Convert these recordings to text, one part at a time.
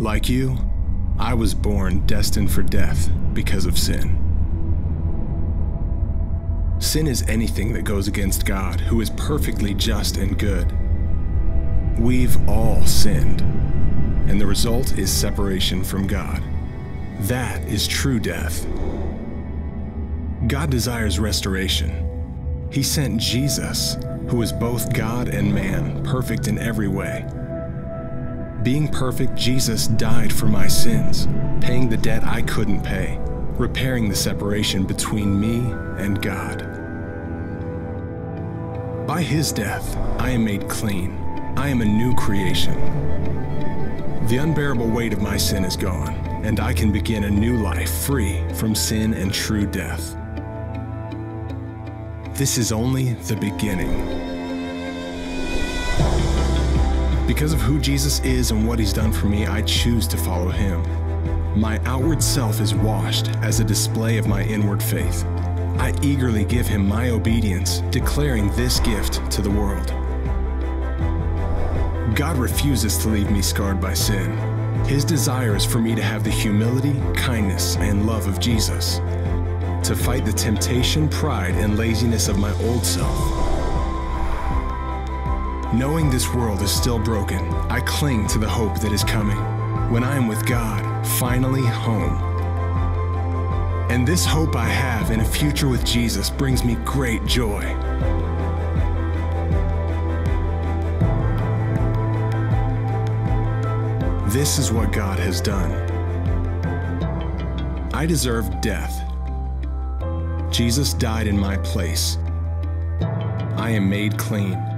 Like you, I was born destined for death because of sin. Sin is anything that goes against God, who is perfectly just and good. We've all sinned, and the result is separation from God. That is true death. God desires restoration. He sent Jesus, who is both God and man, perfect in every way. Being perfect, Jesus died for my sins, paying the debt I couldn't pay, repairing the separation between me and God. By his death, I am made clean. I am a new creation. The unbearable weight of my sin is gone, and I can begin a new life free from sin and true death. This is only the beginning. Because of who Jesus is and what he's done for me, I choose to follow him. My outward self is washed as a display of my inward faith. I eagerly give him my obedience, declaring this gift to the world. God refuses to leave me scarred by sin. His desire is for me to have the humility, kindness, and love of Jesus, to fight the temptation, pride, and laziness of my old self Knowing this world is still broken, I cling to the hope that is coming when I am with God, finally home. And this hope I have in a future with Jesus brings me great joy. This is what God has done. I deserved death. Jesus died in my place. I am made clean.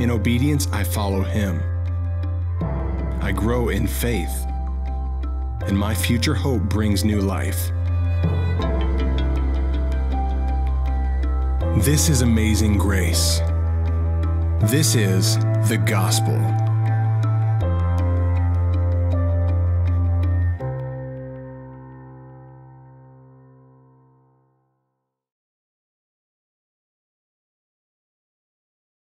In obedience, I follow him. I grow in faith, and my future hope brings new life. This is amazing grace. This is the gospel.